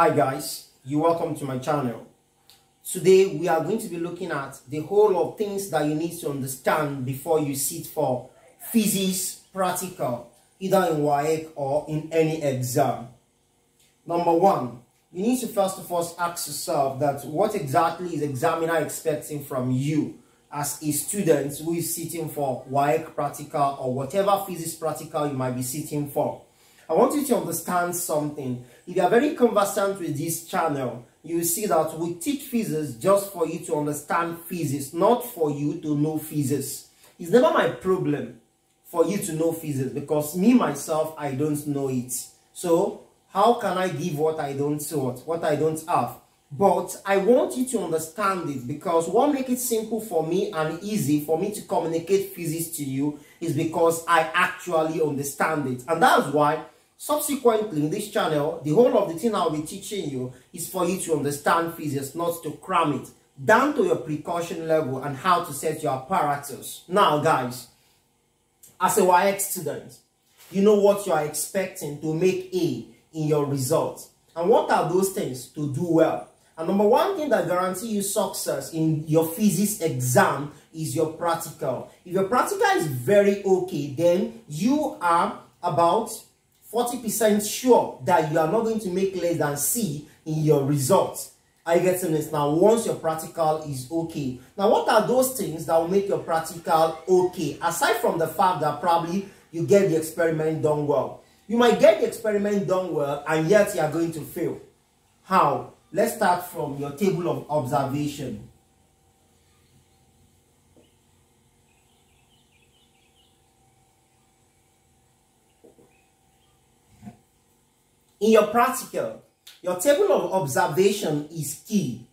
Hi guys, you welcome to my channel. Today we are going to be looking at the whole of things that you need to understand before you sit for physics practical, either in WAEC or in any exam. Number one, you need to first of all ask yourself that what exactly is examiner expecting from you as a student who is sitting for WAEC practical or whatever physics practical you might be sitting for. I want you to understand something. If you are very conversant with this channel, you see that we teach physics just for you to understand physics, not for you to know physics. It's never my problem for you to know physics because me, myself, I don't know it. So, how can I give what I don't know, what I don't have? But I want you to understand it because what makes it simple for me and easy for me to communicate physics to you is because I actually understand it. And that's why Subsequently, in this channel, the whole of the thing I'll be teaching you is for you to understand physics, not to cram it, down to your precaution level and how to set your apparatus. Now, guys, as a WAEC student, you know what you are expecting to make A in your results. And what are those things to do well? And number one thing that guarantees you success in your physics exam is your practical. If your practical is very okay, then you are about 40% sure that you are not going to make less than C in your results. Are you getting this? Now, once your practical is okay. Now, what are those things that will make your practical okay? Aside from the fact that probably you get the experiment done well. You might get the experiment done well and yet you are going to fail. How? Let's start from your table of observation. In your practical, your table of observation is key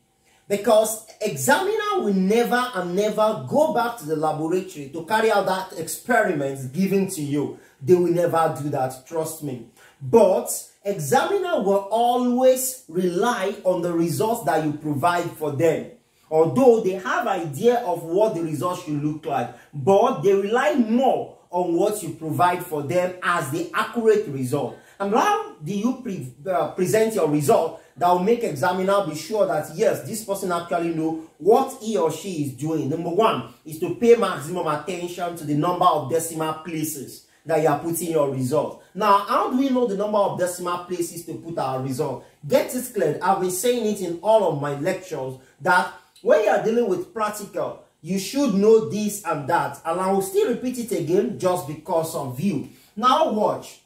because examiner will never and never go back to the laboratory to carry out that experiment given to you. They will never do that, trust me. But examiner will always rely on the results that you provide for them. Although they have idea of what the results should look like, but they rely more on what you provide for them as the accurate result. And how do you pre uh, present your result that will make examiner be sure that yes, this person actually know what he or she is doing? Number one is to pay maximum attention to the number of decimal places that you are putting your result. Now, how do we know the number of decimal places to put our result? Get it clear. I've been saying it in all of my lectures that when you are dealing with practical, you should know this and that. And I will still repeat it again just because of you. Now watch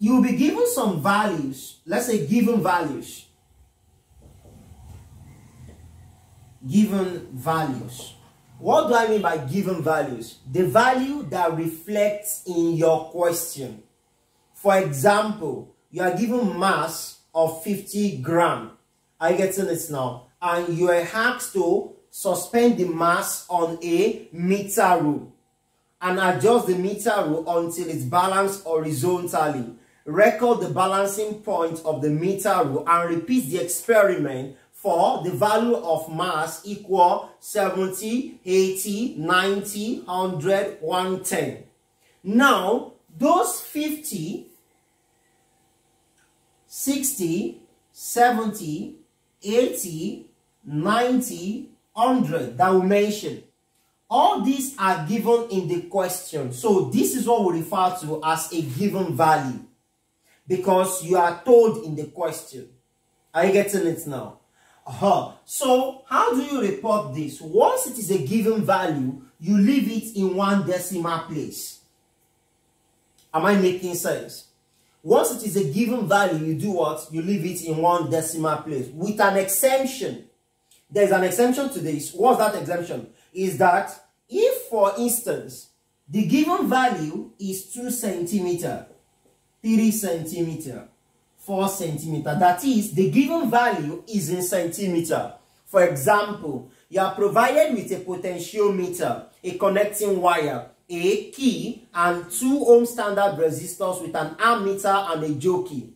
you will be given some values, let's say given values. Given values. What do I mean by given values? The value that reflects in your question. For example, you are given mass of 50 gram. Are you getting this now? And you are asked to suspend the mass on a meter rule and adjust the meter rule until it's balanced horizontally record the balancing point of the meter rule and repeat the experiment for the value of mass equal 70, 80, 90, 100, 110. Now, those 50, 60, 70, 80, 90, 100 that we mentioned, all these are given in the question. So this is what we refer to as a given value because you are told in the question. Are you getting it now? Uh -huh. So, how do you report this? Once it is a given value, you leave it in one decimal place. Am I making sense? Once it is a given value, you do what? You leave it in one decimal place with an exemption. There is an exemption to this. What's that exemption? Is that if, for instance, the given value is 2 centimeter, 3 centimeter, 4 centimeter. That is, the given value is in centimeter. For example, you are provided with a potentiometer, a connecting wire, a key, and two ohm standard resistors with an ammeter and a jockey.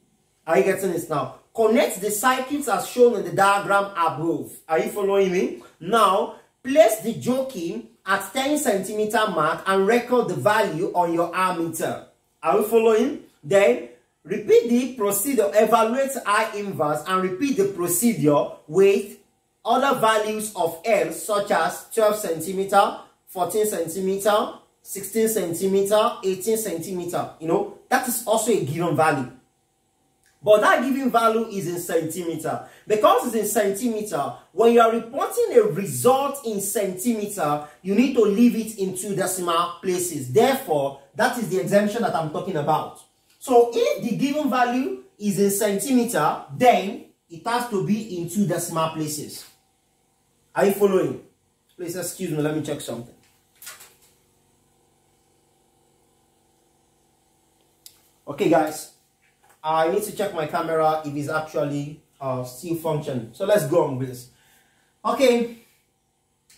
Are you getting this now? Connect the circuits as shown in the diagram above. Are you following me? Now, place the jockey at 10 centimeter mark and record the value on your ammeter. Are you following? Then repeat the procedure, evaluate I inverse and repeat the procedure with other values of L such as 12 centimeter, 14 centimeter, 16 centimeter, 18 centimeter. You know, that is also a given value. But that given value is in centimeter. Because it's in centimeter, when you are reporting a result in centimeter, you need to leave it in two decimal places. Therefore, that is the exemption that I'm talking about. So if the given value is in centimeter, then it has to be in two decimal places. Are you following? Please excuse me, let me check something. Okay guys, I need to check my camera if it's actually uh, still functioning. So let's go on with this. Okay,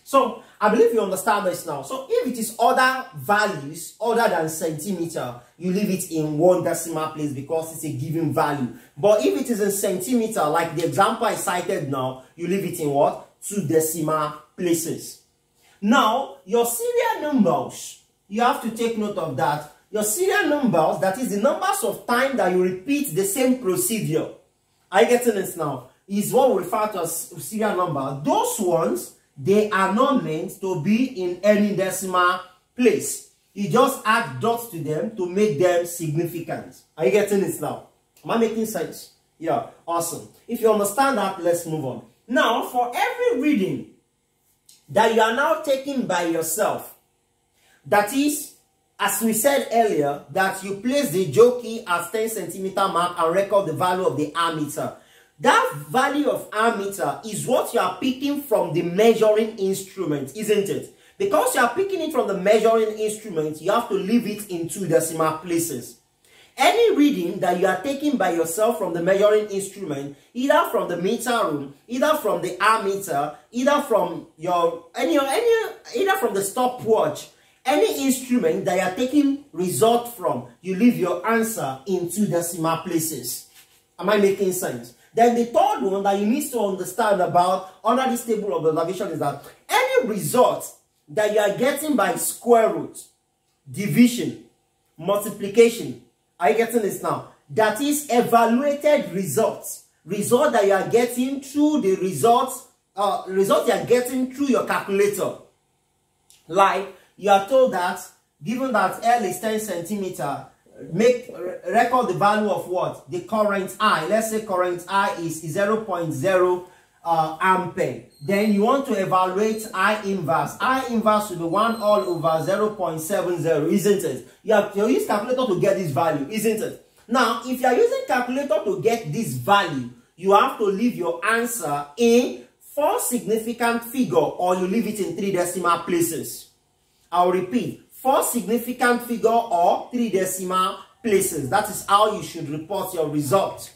so I believe you understand this now. So if it is other values other than centimeter, you leave it in one decimal place because it's a given value. But if it is in centimeter, like the example I cited now, you leave it in what? Two decimal places. Now, your serial numbers, you have to take note of that. Your serial numbers, that is the numbers of time that you repeat the same procedure. Are you getting this now? Is what we refer to as serial number. Those ones, they are not meant to be in any decimal place. You just add dots to them to make them significant. Are you getting this now? Am I making sense? Yeah, awesome. If you understand that, let's move on. Now, for every reading that you are now taking by yourself, that is, as we said earlier, that you place the jockey at 10 centimeter mark and record the value of the ammeter. That value of ammeter is what you are picking from the measuring instrument, isn't it? Because you are picking it from the measuring instrument, you have to leave it in two decimal places. Any reading that you are taking by yourself from the measuring instrument, either from the meter rule, either from the ammeter, either from your any any either from the stopwatch, any instrument that you are taking result from, you leave your answer in two decimal places. Am I making sense? Then the third one that you need to understand about under this table of observation is that any result that you are getting by square root, division, multiplication, are you getting this now? That is evaluated results. Result that you are getting through the results, uh, result you are getting through your calculator. Like you are told that given that L is 10 centimeter, make record the value of what? The current i. Let's say current i is 0 0.0 uh, ampere. Then you want to evaluate i inverse. I inverse will be 1 all over 0 0.70 isn't it? You have to use calculator to get this value isn't it? Now if you are using calculator to get this value you have to leave your answer in four significant figure or you leave it in three decimal places. I'll repeat four significant figure or three decimal places. That is how you should report your result.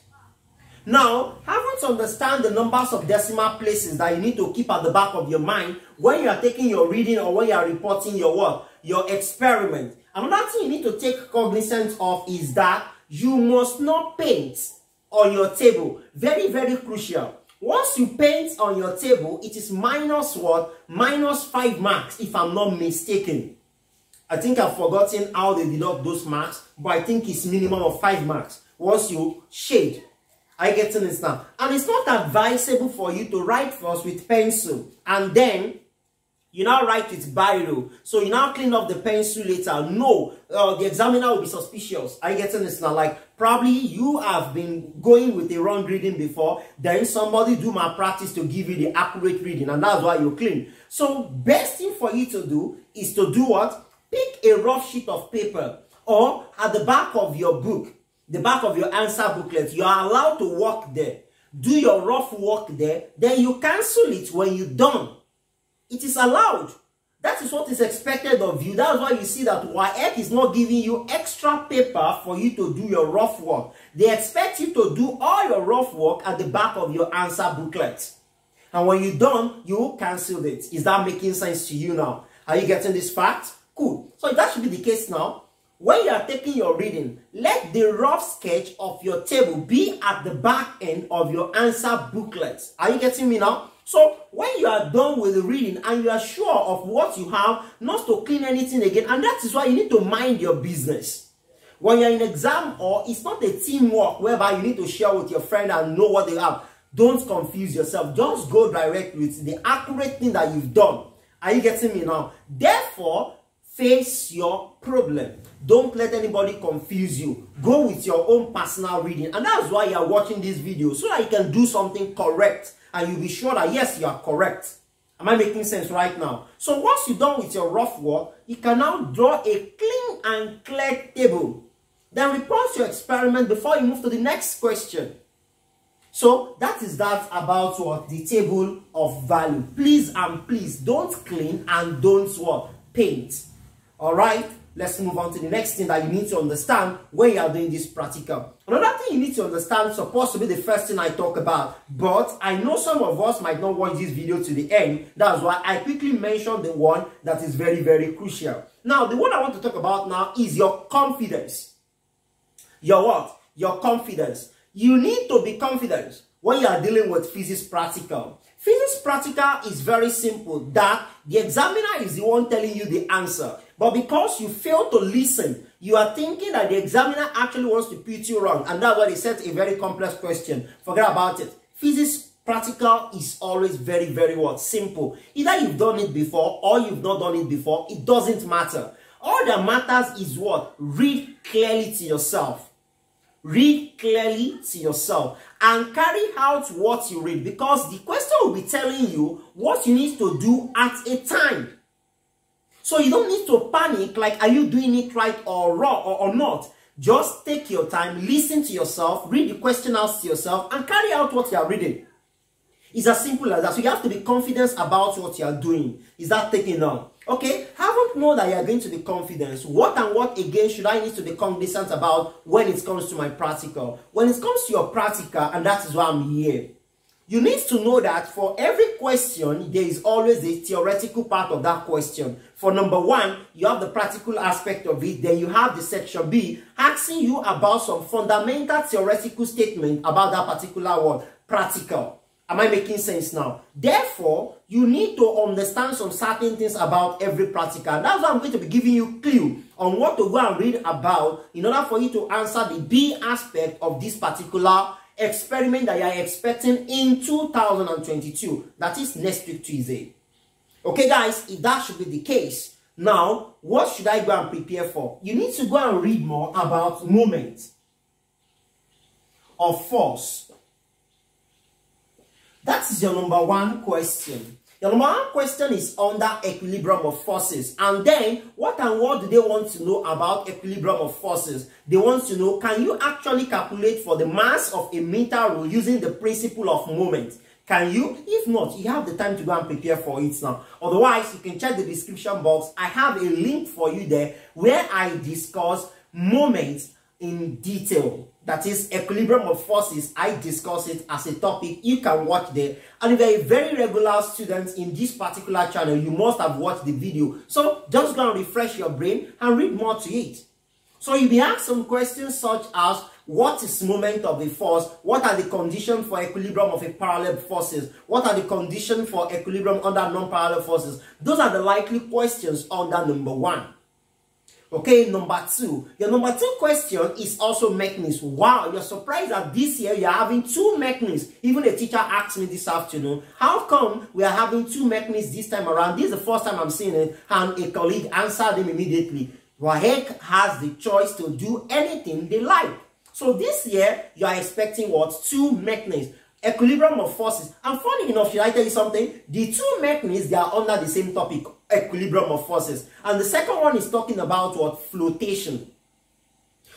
Now, having to understand the numbers of decimal places that you need to keep at the back of your mind when you are taking your reading or when you are reporting your work, your experiment. Another thing you need to take cognizance of is that you must not paint on your table. Very, very crucial. Once you paint on your table, it is minus what? Minus 5 marks if I'm not mistaken. I think I've forgotten how they deduct those marks, but I think it's minimum of 5 marks once you shade. I get to understand. And it's not advisable for you to write first with pencil and then you now write with biro. So you now clean up the pencil later. No, uh, the examiner will be suspicious. I get this now. Like probably you have been going with a wrong reading before. Then somebody do my practice to give you the accurate reading, and that's why you clean. So best thing for you to do is to do what? Pick a rough sheet of paper or at the back of your book, the back of your answer booklet, you are allowed to work there. Do your rough work there, then you cancel it when you're done. It is allowed. That is what is expected of you. That's why you see that WAEC is not giving you extra paper for you to do your rough work. They expect you to do all your rough work at the back of your answer booklet. And when you're done, you cancel it. Is that making sense to you now? Are you getting this fact? Cool. So that should be the case now. When you are taking your reading, let the rough sketch of your table be at the back end of your answer booklet. Are you getting me now? So when you are done with the reading and you are sure of what you have, not to clean anything again, and that is why you need to mind your business. When you're in exam or it's not a teamwork whereby you need to share with your friend and know what they have. Don't confuse yourself. Just go direct with the accurate thing that you've done. Are you getting me now? Therefore, face your problem. Don't let anybody confuse you. Go with your own personal reading. And that's why you're watching this video. So that you can do something correct. And you'll be sure that yes, you are correct. Am I making sense right now? So once you're done with your rough work, you can now draw a clean and clear table. Then report your experiment before you move to the next question. So that is that about what the table of value. Please and please don't clean and don't what paint. All right. Let's move on to the next thing that you need to understand when you are doing this practical. Another thing you need to understand supposed to be the first thing I talk about, but I know some of us might not watch this video to the end. That's why I quickly mentioned the one that is very, very crucial. Now, the one I want to talk about now is your confidence. Your what? Your confidence. You need to be confident when you are dealing with physics practical. Physics practical is very simple that the examiner is the one telling you the answer. But because you fail to listen, you are thinking that the examiner actually wants to put you wrong. And that's why they set a very complex question. Forget about it. Physics practical is always very, very what? Simple. Either you've done it before or you've not done it before. It doesn't matter. All that matters is what? Read clearly to yourself. Read clearly to yourself and carry out what you read because the question will be telling you what you need to do at a time. So you don't need to panic like are you doing it right or wrong or, or not. Just take your time, listen to yourself, read the question out to yourself and carry out what you are reading. It's as simple as that. So you have to be confident about what you are doing. Is that taking on? Okay, haven't know that you are going to be confident. What and what again should I need to be cognizant about when it comes to my practical? When it comes to your practical, and that is why I'm here. You need to know that for every question, there is always a theoretical part of that question. For number one, you have the practical aspect of it. Then you have the section B, asking you about some fundamental theoretical statement about that particular word, practical. Am I making sense now? Therefore, you need to understand some certain things about every practical. That's why I'm going to be giving you clue on what to go and read about in order for you to answer the B aspect of this particular experiment that you are expecting in 2022. That is next week Tuesday. Okay, guys, if that should be the case, now what should I go and prepare for? You need to go and read more about moment of force that is your number one question. Your number one question is under equilibrium of forces. And then, what and what do they want to know about equilibrium of forces? They want to know, can you actually calculate for the mass of a rule using the principle of moment? Can you? If not, you have the time to go and prepare for it now. Otherwise, you can check the description box. I have a link for you there where I discuss moments in detail. That is equilibrium of forces. I discuss it as a topic. You can watch there. And if you're a very regular student in this particular channel, you must have watched the video. So just go and refresh your brain and read more to it. So you'll be asked some questions such as what is moment of a force? What are the conditions for equilibrium of a parallel forces? What are the conditions for equilibrium under non-parallel forces? Those are the likely questions under number one. Okay, number two. Your number two question is also mechanism. Wow, you're surprised that this year you're having two mechanisms. Even a teacher asked me this afternoon, how come we are having two mechanisms this time around? This is the first time I'm seeing it, and a colleague answered him immediately. WAEC has the choice to do anything they like. So this year, you are expecting what? Two mechanisms equilibrium of forces. And funny enough, should I tell you something? The two mechanisms, they are under the same topic, equilibrium of forces. And the second one is talking about what? Flotation.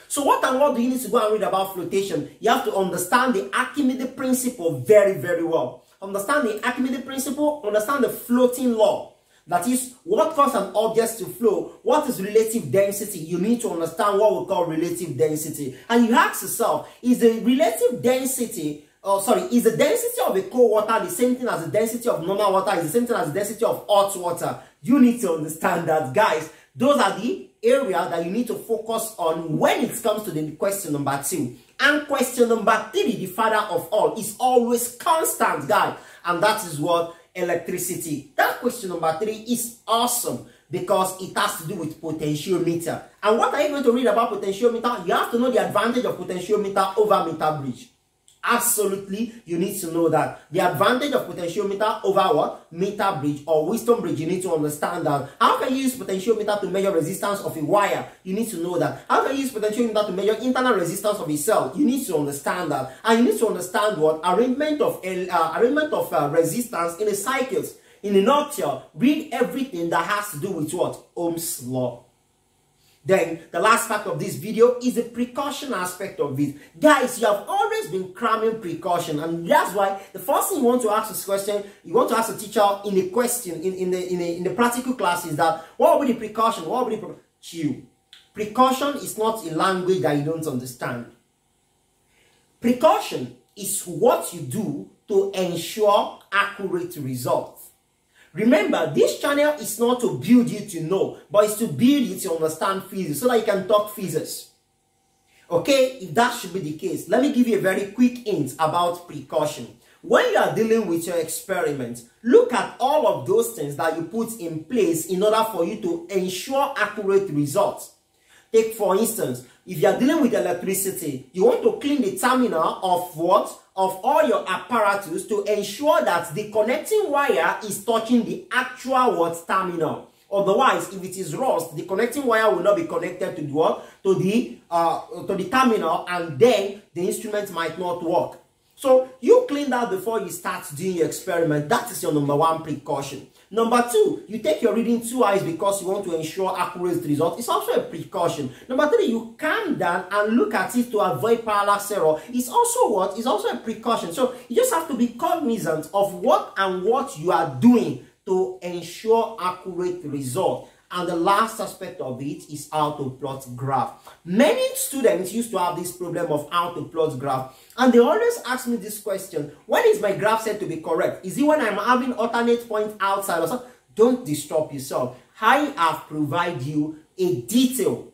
So what and what do you need to go and read about flotation? You have to understand the Archimedes principle very, very well. Understand the Archimedes principle, understand the floating law. That is, what causes an object to flow? What is relative density? You need to understand what we call relative density. And you ask yourself, is the relative density oh sorry, is the density of a cold water the same thing as the density of normal water? Is the same thing as the density of hot water? You need to understand that, guys. Those are the area that you need to focus on when it comes to the question number two. And question number three, the father of all, is always constant, guys. And that is what electricity. That question number three is awesome because it has to do with potentiometer. And what are you going to read about potentiometer? You have to know the advantage of potentiometer over meter bridge. Absolutely, you need to know that. The advantage of potentiometer over what? Meter bridge or Wheatstone bridge, you need to understand that. How can you use potentiometer to measure resistance of a wire? You need to know that. How can you use potentiometer to measure internal resistance of a cell? You need to understand that. And you need to understand what? Arrangement of, uh, arrangement of uh, resistance in the cycles. In a nutshell, read everything that has to do with what? Ohm's law. Then the last part of this video is the precaution aspect of it. Guys, you have always been cramming precaution and that's why the first thing you want to ask this question, you want to ask the teacher in the question, in, in, the, in, the, in the practical class is that, what will be the precaution? What will be the chill? Precaution is not a language that you don't understand. Precaution is what you do to ensure accurate results. Remember, this channel is not to build you to know, but it's to build you to understand physics so that you can talk physics. Okay, if that should be the case, let me give you a very quick hint about precaution. When you are dealing with your experiment, look at all of those things that you put in place in order for you to ensure accurate results. Take for instance, if you are dealing with electricity, you want to clean the terminal of what? Of all your apparatus to ensure that the connecting wire is touching the actual what terminal. Otherwise, if it is rust, the connecting wire will not be connected to the? To the uh to the terminal, and then the instrument might not work. So you clean that before you start doing your experiment. That is your number one precaution. Number two, you take your reading two eyes because you want to ensure accurate results. It's also a precaution. Number three, you calm down and look at it to avoid parallax error. It's also what? It's also a precaution. So you just have to be cognizant of what and what you are doing to ensure accurate result. And the last aspect of it is how to plot graph. Many students used to have this problem of how to plot graph. And they always ask me this question, when is my graph said to be correct? Is it when I'm having alternate points outside or something? Don't disturb yourself. I have provided you a detail.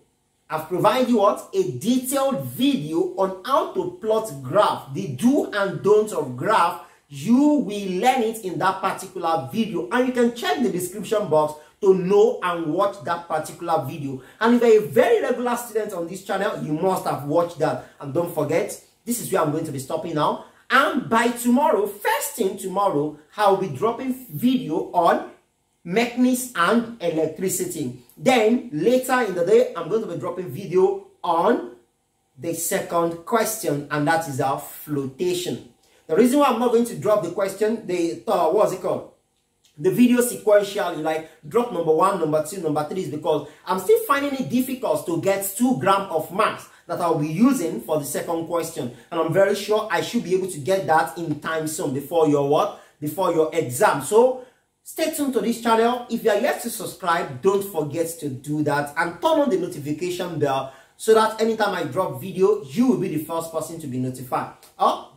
I've provided you what? A detailed video on how to plot graph, the do and don't of graph. You will learn it in that particular video. And you can check the description box to know and watch that particular video. And if you're a very regular student on this channel, you must have watched that. And don't forget, this is where I'm going to be stopping now. And by tomorrow, first thing tomorrow, I'll be dropping video on mechanics and electricity. Then later in the day, I'm going to be dropping video on the second question, and that is our flotation. The reason why I'm not going to drop the question, the uh, what's it called? The video sequentially like drop number one number two number three is because i'm still finding it difficult to get two gram of mass that i'll be using for the second question. And i'm very sure i should be able to get that in time soon before your what? Before your exam. So stay tuned to this channel. If you are yet to subscribe don't forget to do that and turn on the notification bell so that anytime i drop video you will be the first person to be notified. Oh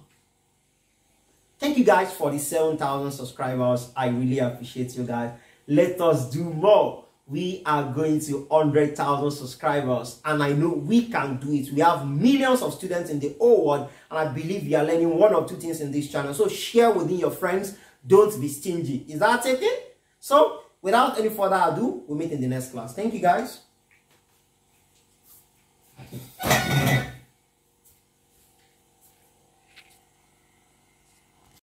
Thank you guys for the 7,000 subscribers. I really appreciate you guys. Let us do more. We are going to 100,000 subscribers and I know we can do it. We have millions of students in the whole world and I believe you are learning one or two things in this channel. So share within your friends. Don't be stingy. Is that taken? So without any further ado, we'll meet in the next class. Thank you guys.